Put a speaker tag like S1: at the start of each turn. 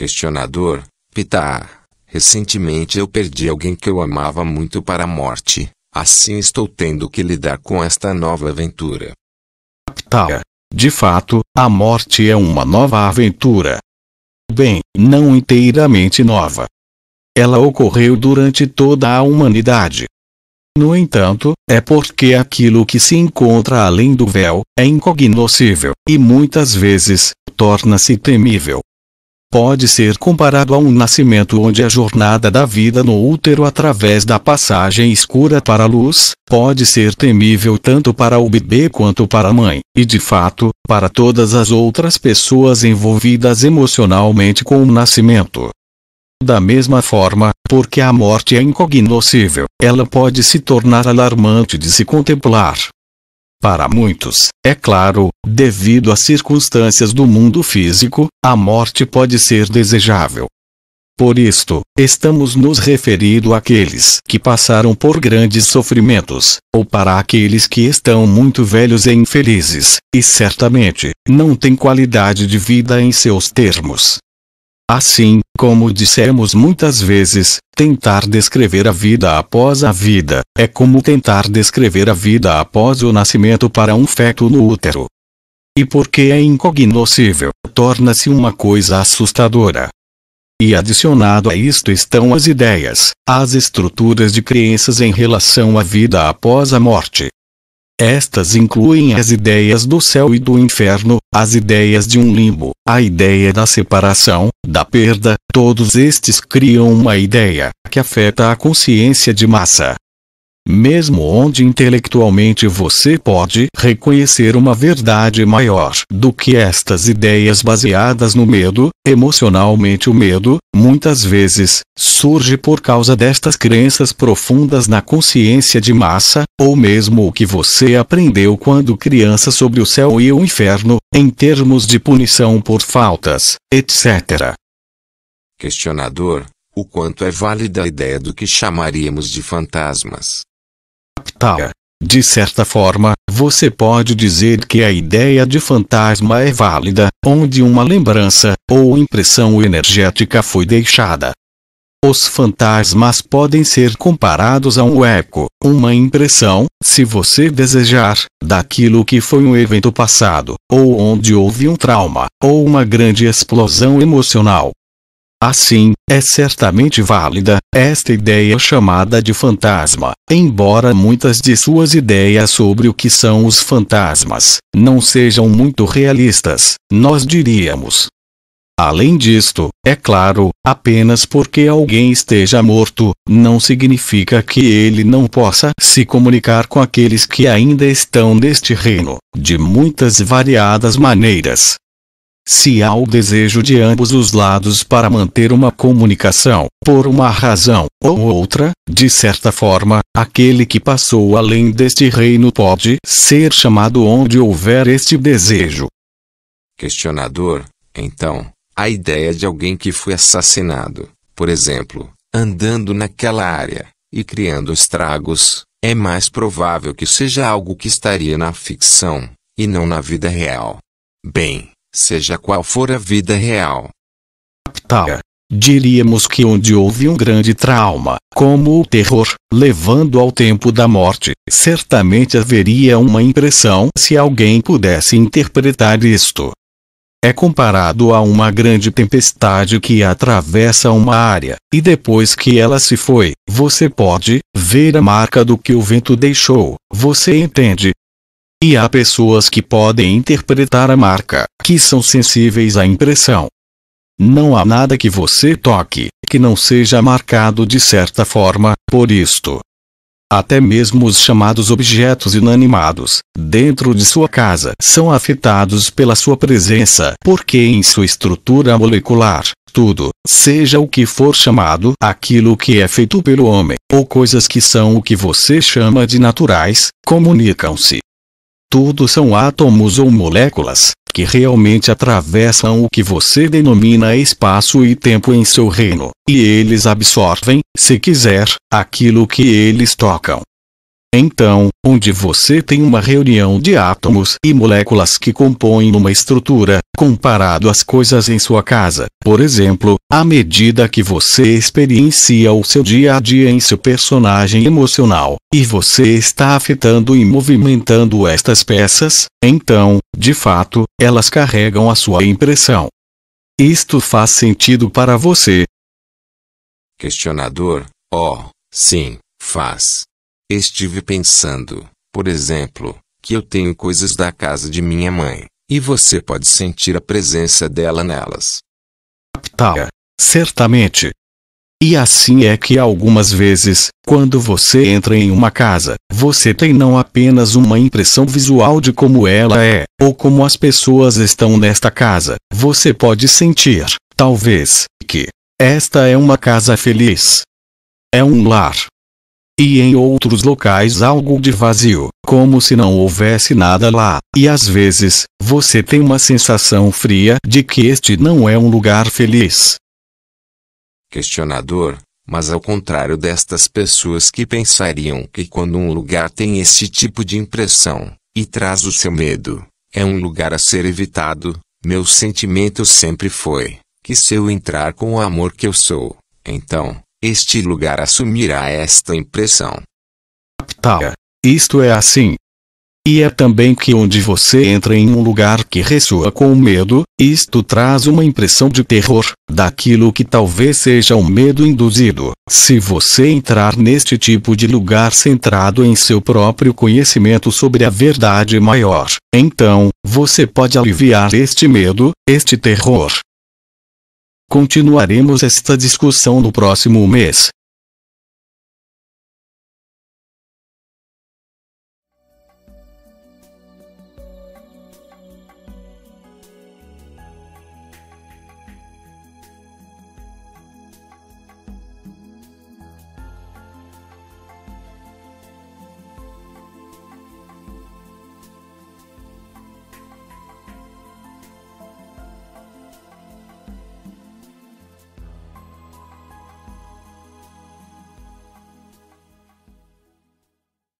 S1: Questionador, Pita. Recentemente eu perdi alguém que eu amava muito para a morte. Assim estou tendo que lidar com esta nova aventura.
S2: Pita. De fato, a morte é uma nova aventura. Bem, não inteiramente nova. Ela ocorreu durante toda a humanidade. No entanto, é porque aquilo que se encontra além do véu é incognoscível e muitas vezes torna-se temível pode ser comparado a um nascimento onde a jornada da vida no útero através da passagem escura para a luz, pode ser temível tanto para o bebê quanto para a mãe, e de fato, para todas as outras pessoas envolvidas emocionalmente com o nascimento. Da mesma forma, porque a morte é incognoscível, ela pode se tornar alarmante de se contemplar, para muitos, é claro, devido às circunstâncias do mundo físico, a morte pode ser desejável. Por isto, estamos nos referindo àqueles que passaram por grandes sofrimentos, ou para aqueles que estão muito velhos e infelizes, e certamente, não têm qualidade de vida em seus termos. Assim, como dissemos muitas vezes, tentar descrever a vida após a vida, é como tentar descrever a vida após o nascimento para um feto no útero. E porque é incognoscível, torna-se uma coisa assustadora. E adicionado a isto estão as ideias, as estruturas de crenças em relação à vida após a morte, estas incluem as ideias do céu e do inferno, as ideias de um limbo, a ideia da separação, da perda, todos estes criam uma ideia que afeta a consciência de massa. Mesmo onde intelectualmente você pode reconhecer uma verdade maior do que estas ideias baseadas no medo, emocionalmente o medo, muitas vezes, surge por causa destas crenças profundas na consciência de massa, ou mesmo o que você aprendeu quando criança sobre o céu e o inferno, em termos de punição por faltas, etc.
S1: Questionador: o quanto é válida a ideia do que chamaríamos de fantasmas?
S2: Tal. De certa forma, você pode dizer que a ideia de fantasma é válida, onde uma lembrança, ou impressão energética foi deixada. Os fantasmas podem ser comparados a um eco, uma impressão, se você desejar, daquilo que foi um evento passado, ou onde houve um trauma, ou uma grande explosão emocional. Assim, é certamente válida esta ideia chamada de fantasma, embora muitas de suas ideias sobre o que são os fantasmas não sejam muito realistas, nós diríamos. Além disto, é claro, apenas porque alguém esteja morto, não significa que ele não possa se comunicar com aqueles que ainda estão neste reino, de muitas variadas maneiras. Se há o desejo de ambos os lados para manter uma comunicação, por uma razão ou outra, de certa forma, aquele que passou além deste reino pode ser chamado onde houver este desejo.
S1: Questionador: Então, a ideia de alguém que foi assassinado, por exemplo, andando naquela área e criando estragos, é mais provável que seja algo que estaria na ficção e não na vida real. Bem, seja qual for a vida real.
S2: Tal. Diríamos que onde houve um grande trauma, como o terror, levando ao tempo da morte, certamente haveria uma impressão se alguém pudesse interpretar isto. É comparado a uma grande tempestade que atravessa uma área, e depois que ela se foi, você pode ver a marca do que o vento deixou, você entende, e há pessoas que podem interpretar a marca, que são sensíveis à impressão. Não há nada que você toque, que não seja marcado de certa forma, por isto. Até mesmo os chamados objetos inanimados, dentro de sua casa, são afetados pela sua presença, porque em sua estrutura molecular, tudo, seja o que for chamado aquilo que é feito pelo homem, ou coisas que são o que você chama de naturais, comunicam-se. Tudo são átomos ou moléculas, que realmente atravessam o que você denomina espaço e tempo em seu reino, e eles absorvem, se quiser, aquilo que eles tocam. Então, onde você tem uma reunião de átomos e moléculas que compõem uma estrutura, comparado às coisas em sua casa, por exemplo, à medida que você experiencia o seu dia a dia em seu personagem emocional, e você está afetando e movimentando estas peças, então, de fato, elas carregam a sua impressão. Isto faz sentido para você?
S1: Questionador: Oh, sim, faz. Estive pensando, por exemplo, que eu tenho coisas da casa de minha mãe, e você pode sentir a presença dela nelas.
S2: Tá, certamente. E assim é que algumas vezes, quando você entra em uma casa, você tem não apenas uma impressão visual de como ela é, ou como as pessoas estão nesta casa, você pode sentir, talvez, que esta é uma casa feliz. É um lar, e em outros locais algo de vazio, como se não houvesse nada lá, e às vezes, você tem uma sensação fria de que este não é um lugar feliz.
S1: Questionador, mas ao contrário destas pessoas que pensariam que quando um lugar tem esse tipo de impressão, e traz o seu medo, é um lugar a ser evitado, meu sentimento sempre foi, que se eu entrar com o amor que eu sou, então, este lugar assumirá esta impressão.
S2: Tá. Isto é assim. E é também que onde você entra em um lugar que ressoa com o medo, isto traz uma impressão de terror, daquilo que talvez seja um medo induzido. Se você entrar neste tipo de lugar centrado em seu próprio conhecimento sobre a verdade maior, então, você pode aliviar este medo, este terror. Continuaremos esta discussão no próximo mês.